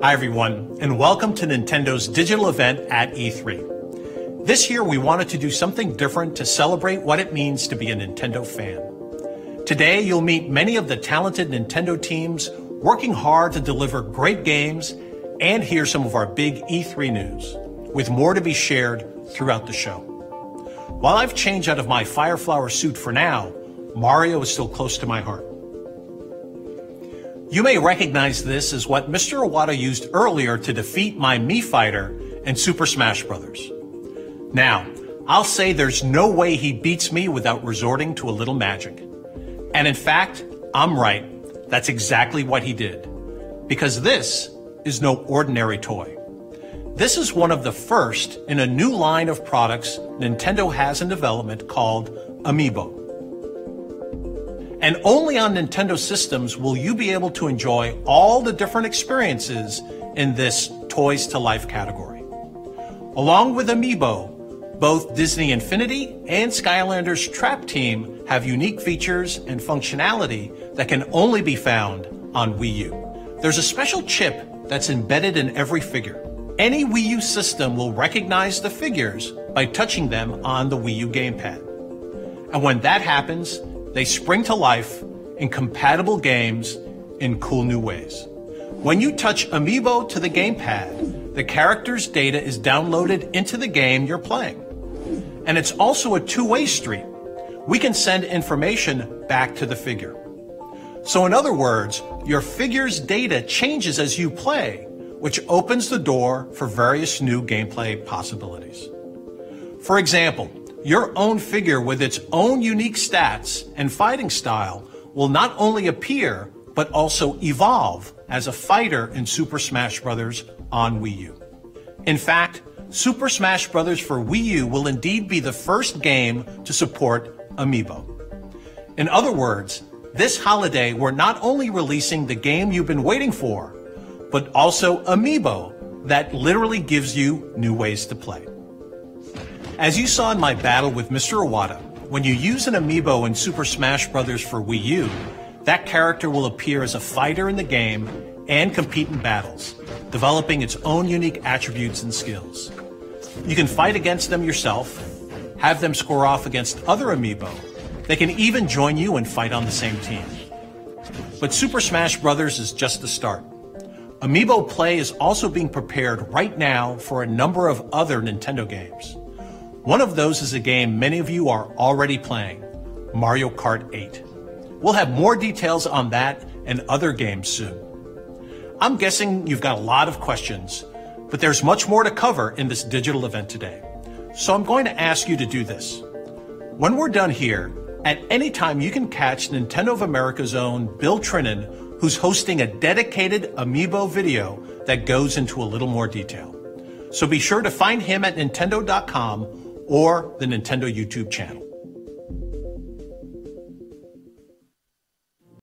Hi, everyone, and welcome to Nintendo's digital event at E3. This year, we wanted to do something different to celebrate what it means to be a Nintendo fan. Today, you'll meet many of the talented Nintendo teams working hard to deliver great games and hear some of our big E3 news, with more to be shared throughout the show. While I've changed out of my Fireflower suit for now, Mario is still close to my heart. You may recognize this as what Mr. Iwata used earlier to defeat my Mii fighter in Super Smash Bros. Now, I'll say there's no way he beats me without resorting to a little magic. And in fact, I'm right. That's exactly what he did. Because this is no ordinary toy. This is one of the first in a new line of products Nintendo has in development called Amiibo. And only on Nintendo systems will you be able to enjoy all the different experiences in this Toys to Life category. Along with Amiibo, both Disney Infinity and Skylanders Trap Team have unique features and functionality that can only be found on Wii U. There's a special chip that's embedded in every figure. Any Wii U system will recognize the figures by touching them on the Wii U gamepad. And when that happens, they spring to life in compatible games in cool new ways. When you touch Amiibo to the gamepad, the character's data is downloaded into the game you're playing. And it's also a two-way street. We can send information back to the figure. So in other words, your figure's data changes as you play, which opens the door for various new gameplay possibilities. For example, your own figure with its own unique stats and fighting style will not only appear, but also evolve as a fighter in Super Smash Bros. on Wii U. In fact, Super Smash Bros. for Wii U will indeed be the first game to support Amiibo. In other words, this holiday we're not only releasing the game you've been waiting for, but also Amiibo that literally gives you new ways to play. As you saw in my battle with Mr. Iwata, when you use an amiibo in Super Smash Bros. for Wii U, that character will appear as a fighter in the game and compete in battles, developing its own unique attributes and skills. You can fight against them yourself, have them score off against other amiibo. They can even join you and fight on the same team. But Super Smash Bros. is just the start. Amiibo Play is also being prepared right now for a number of other Nintendo games. One of those is a game many of you are already playing, Mario Kart 8. We'll have more details on that and other games soon. I'm guessing you've got a lot of questions, but there's much more to cover in this digital event today. So I'm going to ask you to do this. When we're done here, at any time you can catch Nintendo of America's own Bill Trinen, who's hosting a dedicated Amiibo video that goes into a little more detail. So be sure to find him at nintendo.com or the Nintendo YouTube channel.